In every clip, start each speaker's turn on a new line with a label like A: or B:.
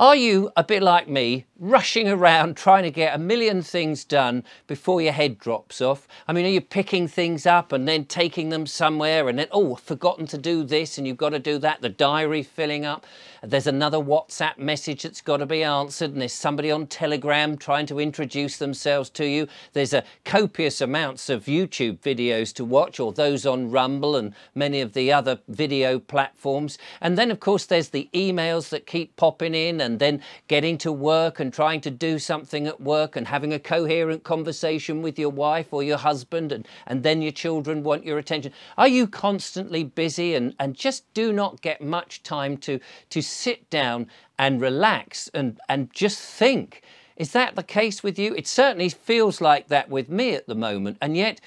A: Are you a bit like me, rushing around trying to get a million things done before your head drops off? I mean, are you picking things up and then taking them somewhere and then, oh, forgotten to do this and you've got to do that, the diary filling up? There's another WhatsApp message that's got to be answered, and there's somebody on Telegram trying to introduce themselves to you. There's a copious amounts of YouTube videos to watch, or those on Rumble and many of the other video platforms. And then, of course, there's the emails that keep popping in, and then getting to work and trying to do something at work and having a coherent conversation with your wife or your husband, and, and then your children want your attention. Are you constantly busy and, and just do not get much time to, to sit down and relax and, and just think. Is that the case with you? It certainly feels like that with me at the moment. And yet,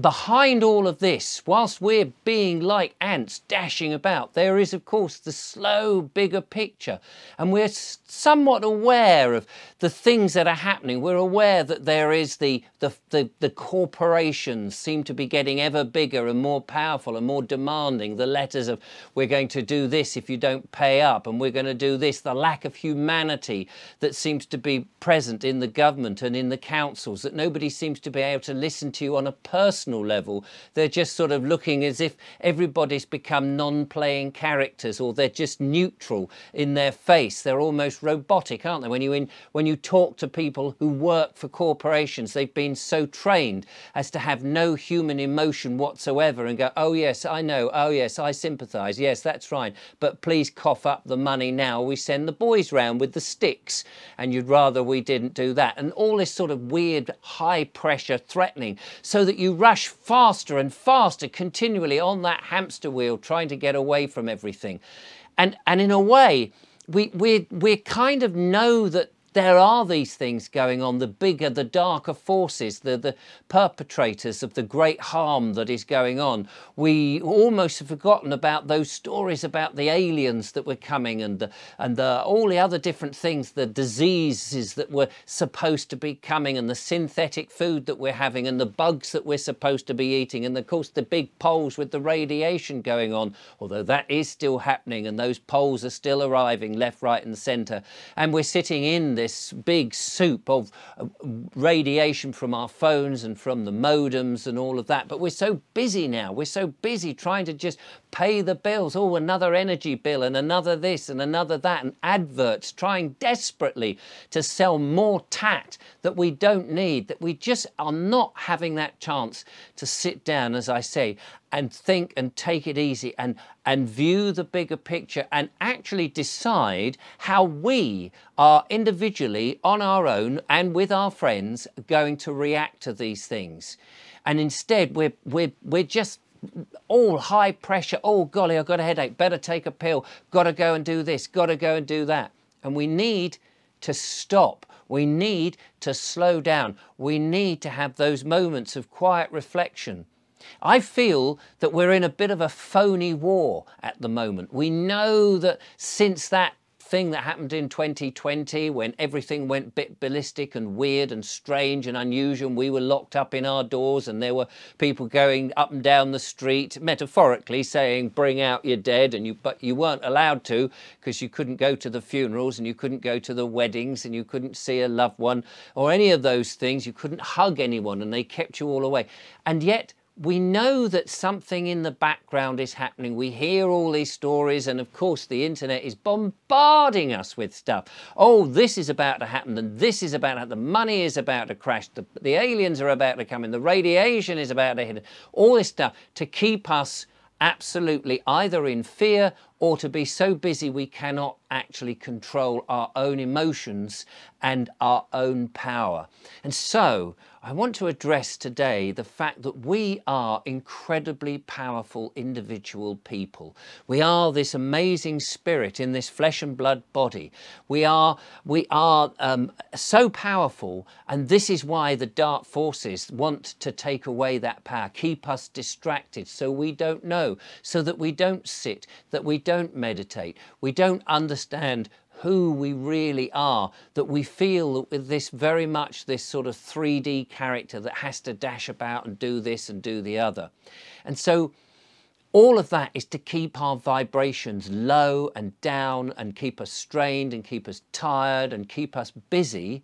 A: behind all of this, whilst we're being like ants dashing about, there is, of course, the slow, bigger picture. And we're somewhat aware of the things that are happening. We're aware that there is the, the, the, the, corporations seem to be getting ever bigger and more powerful and more demanding. The letters of, we're going to do this if you don't pay up, and we're going to do this. The lack of humanity that seems to be present in the government and in the councils, that nobody seems to be able to listen to you on a personal personal level. They're just sort of looking as if everybody's become non playing characters or they're just neutral in their face. They're almost robotic, aren't they? When you, in, when you talk to people who work for corporations, they've been so trained as to have no human emotion whatsoever and go, oh, yes, I know. Oh, yes, I sympathise. Yes, that's right. But please cough up the money now. We send the boys round with the sticks and you'd rather we didn't do that. And all this sort of weird, high pressure threatening so that you rush faster and faster continually on that hamster wheel trying to get away from everything. And, and in a way, we, we, we kind of know that there are these things going on, the bigger, the darker forces, the, the perpetrators of the great harm that is going on. We almost have forgotten about those stories about the aliens that were coming and, the, and the, all the other different things, the diseases that were supposed to be coming and the synthetic food that we're having and the bugs that we're supposed to be eating and of course the big poles with the radiation going on, although that is still happening and those poles are still arriving left, right and centre. And we're sitting in this big soup of uh, radiation from our phones and from the modems and all of that. But we're so busy now. We're so busy trying to just pay the bills. Oh, another energy bill and another this and another that, and adverts trying desperately to sell more tat that we don't need, that we just are not having that chance to sit down, as I say, and think and take it easy and, and view the bigger picture and actually decide how we are individually on our own and with our friends going to react to these things. And instead, we're, we're, we're just all high pressure. Oh, golly, I've got a headache. Better take a pill. Got to go and do this. Got to go and do that. And we need to stop. We need to slow down. We need to have those moments of quiet reflection I feel that we're in a bit of a phony war at the moment. We know that since that thing that happened in 2020 when everything went bit ballistic and weird and strange and unusual and we were locked up in our doors and there were people going up and down the street metaphorically saying bring out your dead and you but you weren't allowed to because you couldn't go to the funerals and you couldn't go to the weddings and you couldn't see a loved one or any of those things you couldn't hug anyone and they kept you all away and yet we know that something in the background is happening. We hear all these stories, and of course, the internet is bombarding us with stuff. Oh, this is about to happen, and this is about to happen. The money is about to crash. The, the aliens are about to come in. The radiation is about to hit. All this stuff to keep us absolutely either in fear or to be so busy we cannot actually control our own emotions and our own power. And so I want to address today the fact that we are incredibly powerful individual people. We are this amazing spirit in this flesh and blood body. We are, we are um, so powerful, and this is why the dark forces want to take away that power, keep us distracted so we don't know, so that we don't sit, that we don't meditate, we don't understand who we really are, that we feel that with this very much this sort of 3D character that has to dash about and do this and do the other. And so All of that is to keep our vibrations low and down and keep us strained and keep us tired and keep us busy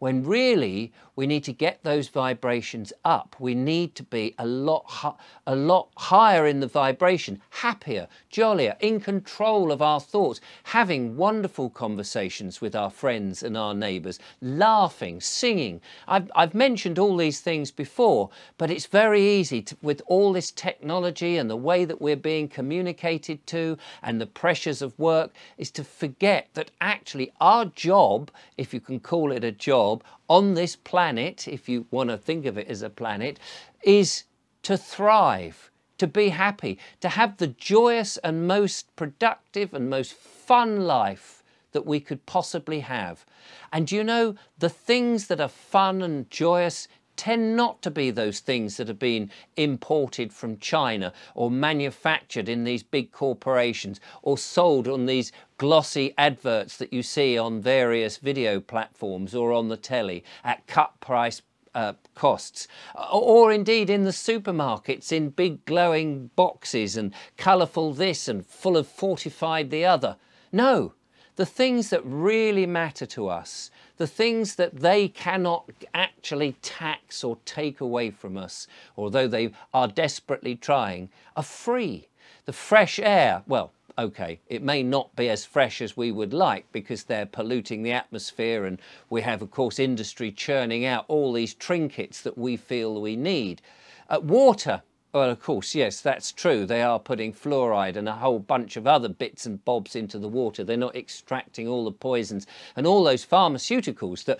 A: when really we need to get those vibrations up. We need to be a lot, a lot higher in the vibration, happier, jollier, in control of our thoughts, having wonderful conversations with our friends and our neighbours, laughing, singing. I've, I've mentioned all these things before, but it's very easy to, with all this technology and the way that we're being communicated to and the pressures of work is to forget that actually our job, if you can call it a job, on this planet, if you want to think of it as a planet, is to thrive, to be happy, to have the joyous and most productive and most fun life that we could possibly have. And you know, the things that are fun and joyous tend not to be those things that have been imported from China or manufactured in these big corporations or sold on these glossy adverts that you see on various video platforms or on the telly at cut price uh, costs, or indeed in the supermarkets in big glowing boxes and colourful this and full of fortified the other. No, the things that really matter to us the things that they cannot actually tax or take away from us, although they are desperately trying, are free. The fresh air, well, okay, it may not be as fresh as we would like because they're polluting the atmosphere and we have, of course, industry churning out all these trinkets that we feel we need. Uh, water, well, of course, yes, that's true. They are putting fluoride and a whole bunch of other bits and bobs into the water. They're not extracting all the poisons and all those pharmaceuticals that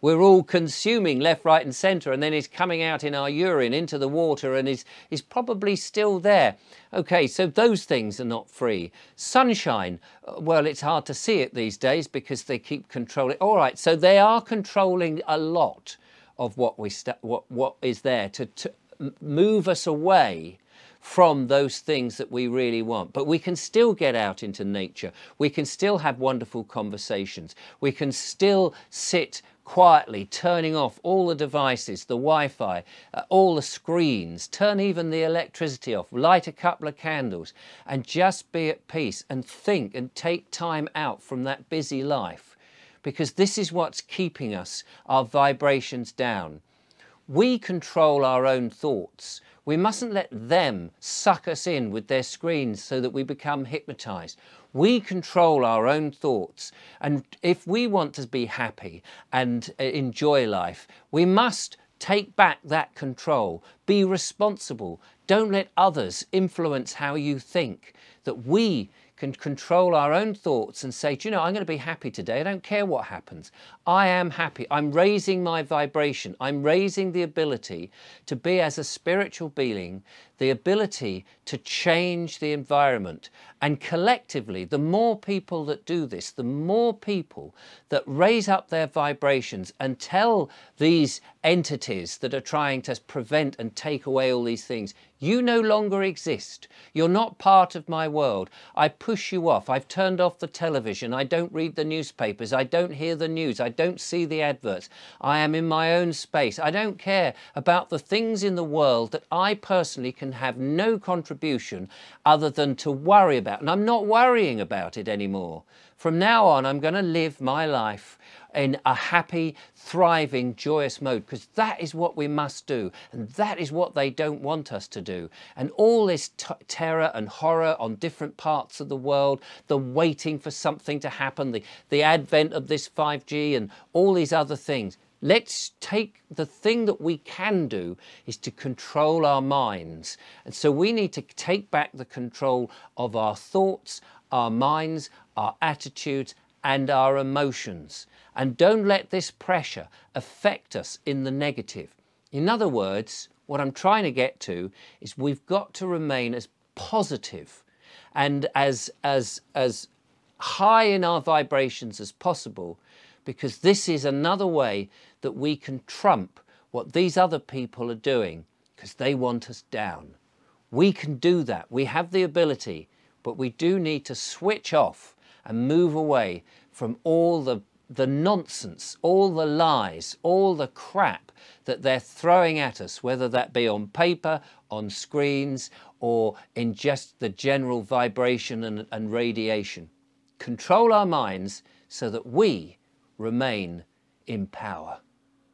A: we're all consuming left, right, and centre, and then is coming out in our urine into the water and is, is probably still there. Okay, so those things are not free. Sunshine, uh, well, it's hard to see it these days because they keep controlling. All right, so they are controlling a lot of what we what what is there to, to move us away from those things that we really want. But we can still get out into nature. We can still have wonderful conversations. We can still sit quietly, turning off all the devices, the Wi Fi, uh, all the screens, turn even the electricity off, light a couple of candles, and just be at peace and think and take time out from that busy life. Because this is what's keeping us, our vibrations down. We control our own thoughts. We mustn't let them suck us in with their screens so that we become hypnotized. We control our own thoughts. And if we want to be happy and uh, enjoy life, we must take back that control. Be responsible. Don't let others influence how you think. That we can control our own thoughts and say, you know, I'm going to be happy today. I don't care what happens. I am happy. I'm raising my vibration. I'm raising the ability to be as a spiritual being, the ability to change the environment. And collectively, the more people that do this, the more people that raise up their vibrations and tell these entities that are trying to prevent and take away all these things, you no longer exist. You're not part of my world. I push you off. I've turned off the television. I don't read the newspapers. I don't hear the news. I don't see the adverts. I am in my own space. I don't care about the things in the world that I personally can have no contribution other than to worry about. And I'm not worrying about it anymore. From now on, I'm going to live my life in a happy, thriving, joyous mode because that is what we must do. And that is what they don't want us to do. And all this terror and horror on different parts of the world, the waiting for something to happen, the, the advent of this 5G and all these other things. Let's take the thing that we can do is to control our minds. And so we need to take back the control of our thoughts, our minds, our attitudes, and our emotions. And don't let this pressure affect us in the negative. In other words, what I'm trying to get to is we've got to remain as positive and as, as, as high in our vibrations as possible because this is another way that we can trump what these other people are doing because they want us down. We can do that. We have the ability, but we do need to switch off and move away from all the the nonsense, all the lies, all the crap that they're throwing at us, whether that be on paper, on screens, or in just the general vibration and, and radiation. Control our minds so that we remain in power.